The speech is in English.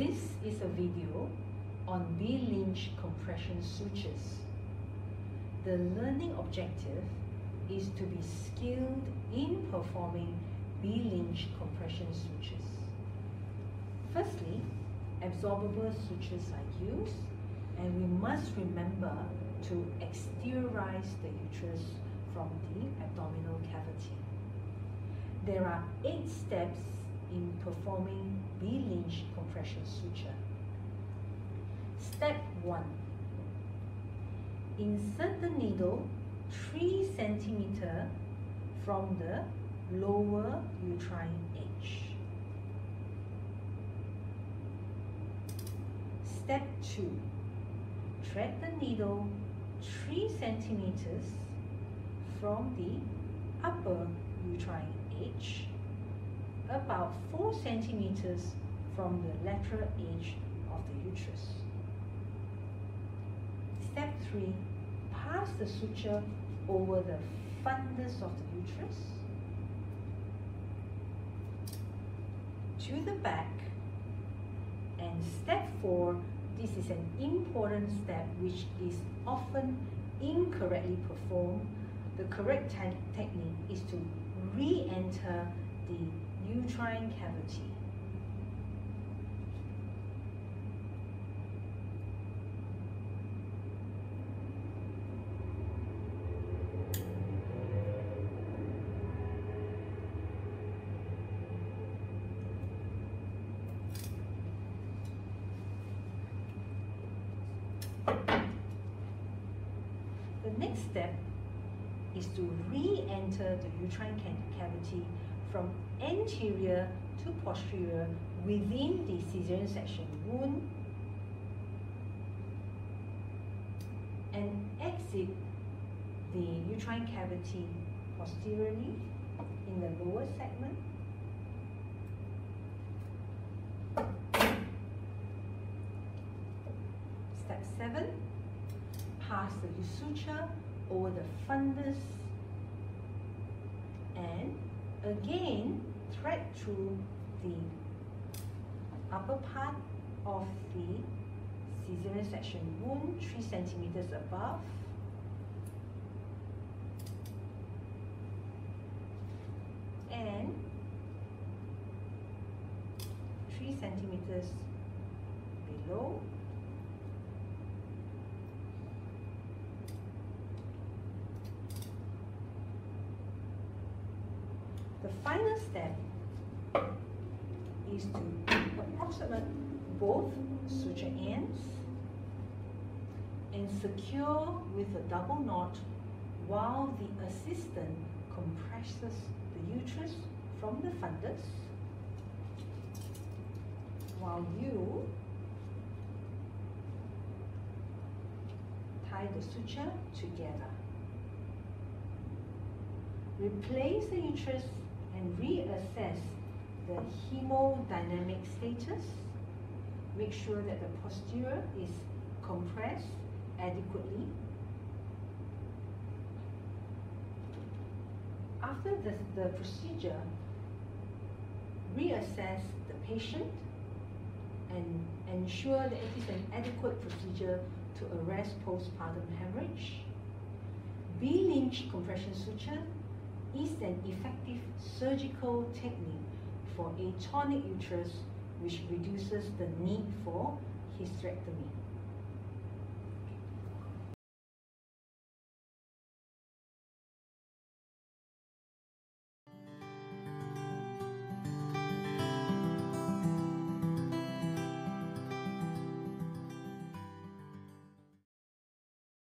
This is a video on B-Lynch compression sutures. The learning objective is to be skilled in performing B-Lynch compression sutures. Firstly, absorbable sutures are used and we must remember to exteriorize the uterus from the abdominal cavity. There are eight steps in performing B-Lynch compression suture. Step 1. Insert the needle 3 centimeter from the lower uterine edge. Step 2. Thread the needle 3 centimeters from the upper uterine edge, about 4 centimeters from the lateral edge of the uterus. Step 3. Pass the suture over the fundus of the uterus to the back and step 4 this is an important step which is often incorrectly performed. The correct te technique is to re-enter the uterine cavity. The next step is to re-enter the uterine cavity from anterior to posterior within the caesarean section wound and exit the uterine cavity posteriorly in the lower segment. Step 7 pass the suture over the fundus again thread through the upper part of the caesarean section wound 3 centimeters above. And 3 centimeters below The final step is to approximate both suture ends and secure with a double knot while the assistant compresses the uterus from the fundus while you tie the suture together. Replace the uterus and reassess the hemodynamic status. Make sure that the posterior is compressed adequately. After the, the procedure, reassess the patient and ensure that it is an adequate procedure to arrest postpartum hemorrhage. B-Lynch compression suture is an effective surgical technique for a tonic uterus which reduces the need for hysterectomy.